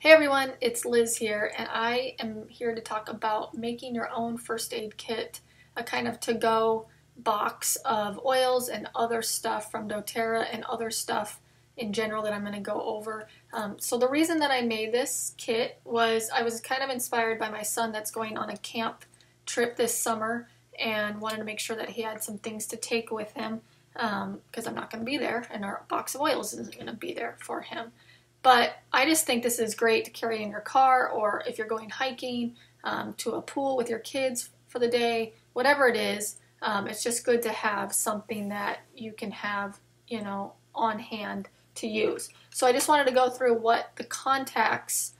Hey everyone, it's Liz here, and I am here to talk about making your own first aid kit, a kind of to go box of oils and other stuff from doTERRA and other stuff in general that I'm going to go over. Um, so, the reason that I made this kit was I was kind of inspired by my son that's going on a camp trip this summer and wanted to make sure that he had some things to take with him because um, I'm not going to be there, and our box of oils isn't going to be there for him. But I just think this is great to carry in your car or if you're going hiking um, to a pool with your kids for the day, whatever it is. Um, it's just good to have something that you can have, you know, on hand to use. So I just wanted to go through what the contacts,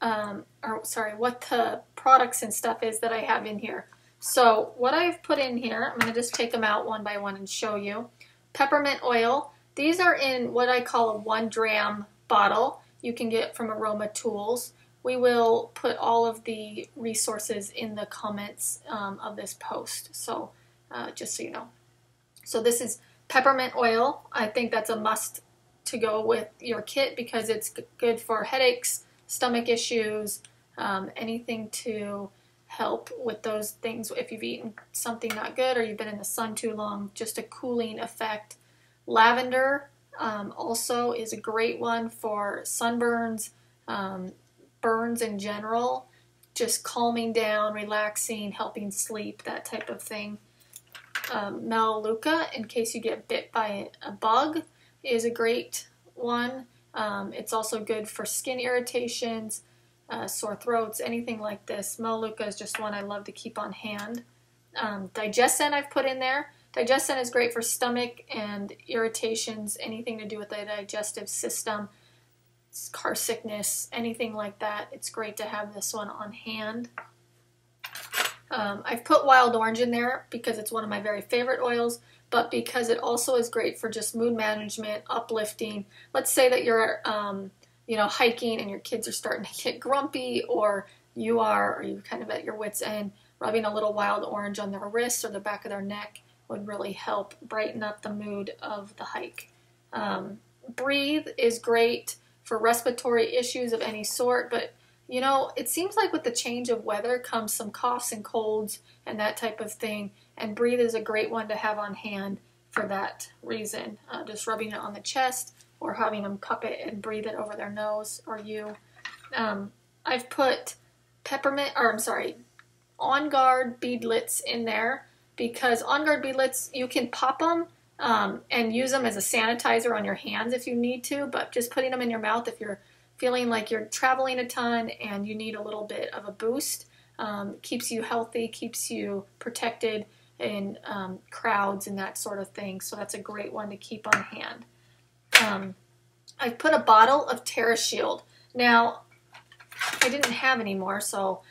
um, or sorry, what the products and stuff is that I have in here. So what I've put in here, I'm going to just take them out one by one and show you. Peppermint oil. These are in what I call a one dram bottle you can get from Aroma Tools. We will put all of the resources in the comments um, of this post, so uh, just so you know. So this is peppermint oil. I think that's a must to go with your kit because it's good for headaches, stomach issues, um, anything to help with those things if you've eaten something not good or you've been in the sun too long, just a cooling effect. Lavender um, also is a great one for sunburns, um, burns in general, just calming down, relaxing, helping sleep, that type of thing. Um, Melaleuca, in case you get bit by a bug, is a great one. Um, it's also good for skin irritations, uh, sore throats, anything like this. Melaleuca is just one I love to keep on hand. Um, DigestZen I've put in there. DigestZen is great for stomach and irritations, anything to do with the digestive system, car sickness, anything like that. It's great to have this one on hand. Um, I've put wild orange in there because it's one of my very favorite oils, but because it also is great for just mood management, uplifting. Let's say that you're, um, you know, hiking and your kids are starting to get grumpy, or you are, or you're kind of at your wits' end, rubbing a little wild orange on their wrists or the back of their neck would really help brighten up the mood of the hike. Um, breathe is great for respiratory issues of any sort, but you know, it seems like with the change of weather comes some coughs and colds and that type of thing, and breathe is a great one to have on hand for that reason. Uh, just rubbing it on the chest or having them cup it and breathe it over their nose or you. Um, I've put peppermint, or I'm sorry, On Guard beadlets in there because On Guard beadlets, you can pop them um, and use them as a sanitizer on your hands if you need to, but just putting them in your mouth if you're feeling like you're traveling a ton and you need a little bit of a boost um, keeps you healthy, keeps you protected in um, crowds and that sort of thing. So that's a great one to keep on hand. Um, I put a bottle of TerraShield. Now, I didn't have any more, so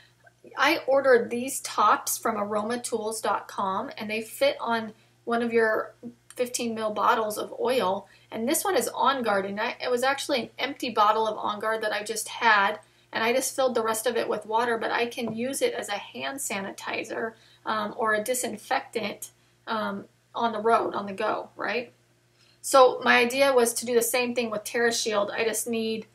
I ordered these tops from aromatools.com and they fit on one of your 15 ml bottles of oil. And this one is On Guard, and I, it was actually an empty bottle of On Guard that I just had, and I just filled the rest of it with water. But I can use it as a hand sanitizer um, or a disinfectant um, on the road, on the go, right? So my idea was to do the same thing with TerraShield. I just need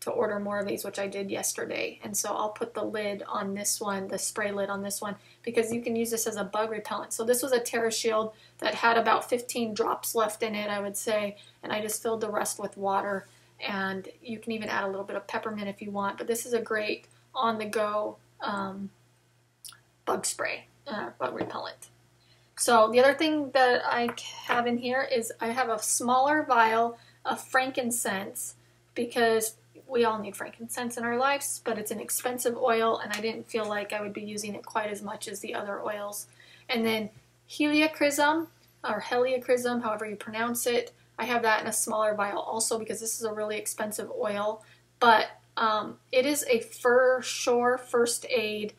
to order more of these, which I did yesterday. And so I'll put the lid on this one, the spray lid on this one, because you can use this as a bug repellent. So this was a TerraShield that had about 15 drops left in it, I would say, and I just filled the rest with water. And you can even add a little bit of peppermint if you want, but this is a great on-the-go um, bug spray, uh, bug repellent. So the other thing that I have in here is I have a smaller vial of frankincense because we all need frankincense in our lives, but it's an expensive oil, and I didn't feel like I would be using it quite as much as the other oils. And then helichrysum, or helichrysum, however you pronounce it, I have that in a smaller vial also because this is a really expensive oil, but um, it is a for sure first aid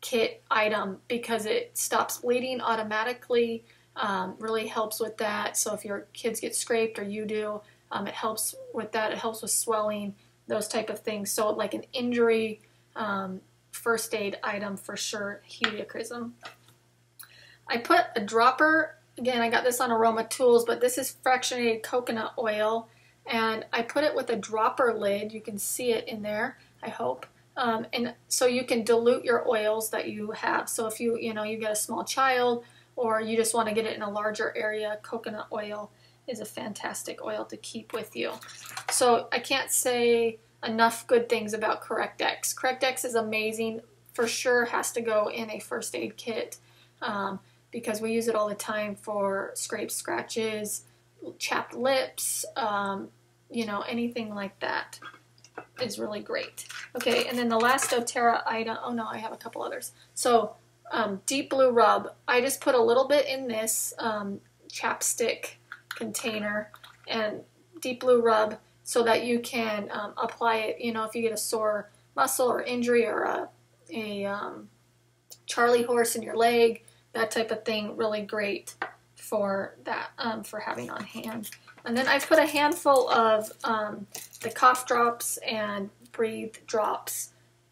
kit item because it stops bleeding automatically, um, really helps with that. So if your kids get scraped or you do, um, it helps with that. It helps with swelling, those type of things. So like an injury um, first aid item for sure, helichrysum. I put a dropper, again, I got this on Aroma Tools, but this is fractionated coconut oil. and I put it with a dropper lid. You can see it in there, I hope. Um, and so you can dilute your oils that you have. So if you, you know, you get a small child or you just want to get it in a larger area, coconut oil is a fantastic oil to keep with you. So I can't say enough good things about Correct-X. Correct-X is amazing. For sure has to go in a first aid kit um, because we use it all the time for scrapes, scratches, chapped lips, um, you know, anything like that is really great. Okay, and then the last doTERRA item, oh no, I have a couple others. So um, Deep Blue Rub, I just put a little bit in this um, chapstick container and Deep Blue Rub so that you can um, apply it, you know, if you get a sore muscle or injury or a, a um, Charlie horse in your leg, that type of thing, really great for that, um, for having on hand. And then I put a handful of um, the cough drops and breathe drops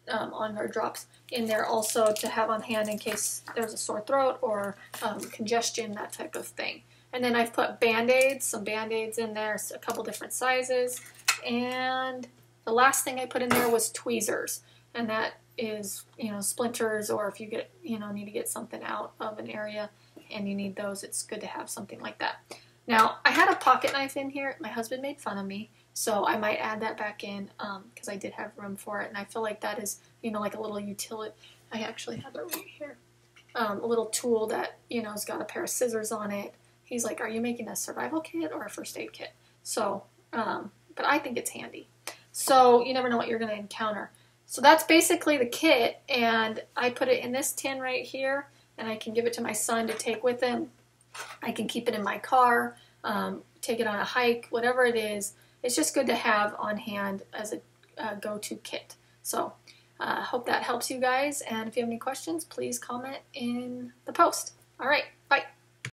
um, on our drops in there also to have on hand in case there's a sore throat or um, congestion, that type of thing. And then I've put band-aids, some band-aids in there, a couple different sizes. And the last thing I put in there was tweezers. And that is, you know, splinters or if you get, you know, need to get something out of an area and you need those, it's good to have something like that. Now, I had a pocket knife in here. My husband made fun of me, so I might add that back in because um, I did have room for it, and I feel like that is, you know, like a little utility. I actually have it right here. Um, a little tool that, you know, has got a pair of scissors on it. He's like, are you making a survival kit or a first aid kit? So, um, but I think it's handy. So you never know what you're going to encounter. So that's basically the kit, and I put it in this tin right here, and I can give it to my son to take with him I can keep it in my car, um, take it on a hike, whatever it is. It's just good to have on hand as a, go-to kit. So I uh, hope that helps you guys. And if you have any questions, please comment in the post. All right.